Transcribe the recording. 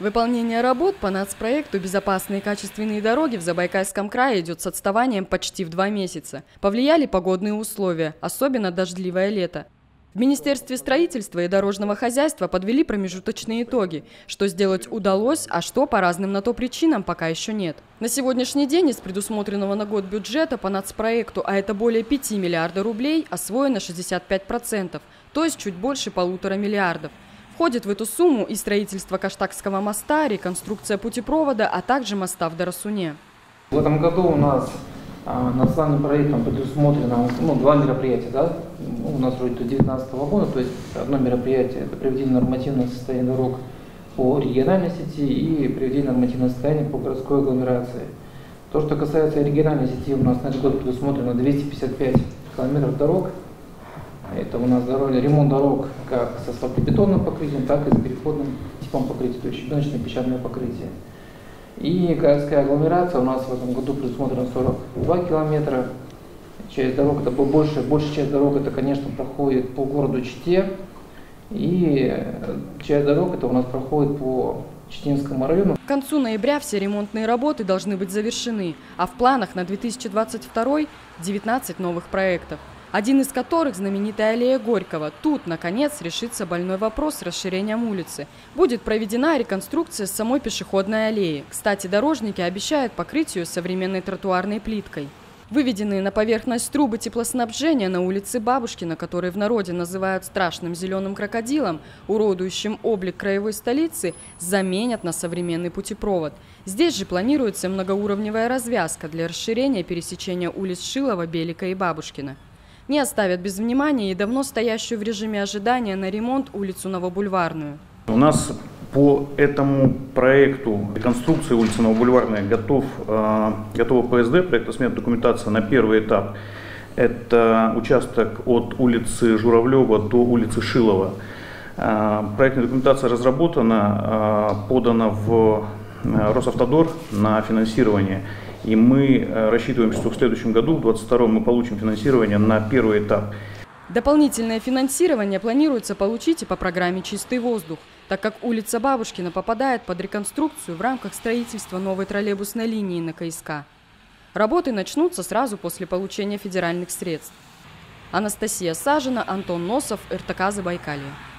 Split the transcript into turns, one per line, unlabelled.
Выполнение работ по нацпроекту «Безопасные и качественные дороги» в Забайкальском крае идет с отставанием почти в два месяца. Повлияли погодные условия, особенно дождливое лето. В Министерстве строительства и дорожного хозяйства подвели промежуточные итоги. Что сделать удалось, а что по разным на то причинам пока еще нет. На сегодняшний день из предусмотренного на год бюджета по нацпроекту, а это более 5 миллиардов рублей, освоено 65%, то есть чуть больше полутора миллиардов. Входит в эту сумму и строительство Каштакского моста, реконструкция путепровода, а также моста в Дарасуне.
В этом году у нас а, национальным проектом предусмотрено ну, два мероприятия. Да? Ну, у нас вроде до 2019 года, то есть одно мероприятие – это приведение нормативного состояния дорог по региональной сети и приведение нормативного состояния по городской агломерации. То, что касается региональной сети, у нас на этот год предусмотрено 255 километров дорог – это у нас ремонт дорог как с асфальтобетонным покрытием, так и с переходным типом покрытия, то есть щебеночное песчаное покрытие. И городская агломерация у нас в этом году предусмотрена 42 километра. Часть дорог, это больше, большая часть дорог, это, конечно, проходит по городу Чите. И часть дорог, это у нас проходит по Читинскому району.
К концу ноября все ремонтные работы должны быть завершены, а в планах на 2022 19 новых проектов один из которых знаменитая аллея Горького. Тут, наконец, решится больной вопрос с расширением улицы. Будет проведена реконструкция самой пешеходной аллеи. Кстати, дорожники обещают покрыть ее современной тротуарной плиткой. Выведенные на поверхность трубы теплоснабжения на улице Бабушкина, которые в народе называют страшным зеленым крокодилом, уродующим облик краевой столицы, заменят на современный путепровод. Здесь же планируется многоуровневая развязка для расширения пересечения улиц Шилова, Белика и Бабушкина не оставят без внимания и давно стоящую в режиме ожидания на ремонт улицу Новобульварную.
У нас по этому проекту реконструкции улицы Новобульварная готов, э, готова ПСД, проектно-сметная документация на первый этап. Это участок от улицы Журавлева до улицы Шилова. Э, проектная документация разработана, э, подана в Росавтодор на финансирование. И мы э, рассчитываем, что в следующем году, в 2022 мы получим финансирование на первый этап.
Дополнительное финансирование планируется получить и по программе «Чистый воздух», так как улица Бабушкина попадает под реконструкцию в рамках строительства новой троллейбусной линии на КСК. Работы начнутся сразу после получения федеральных средств. Анастасия Сажина, Антон Носов, РТК «Забайкалье».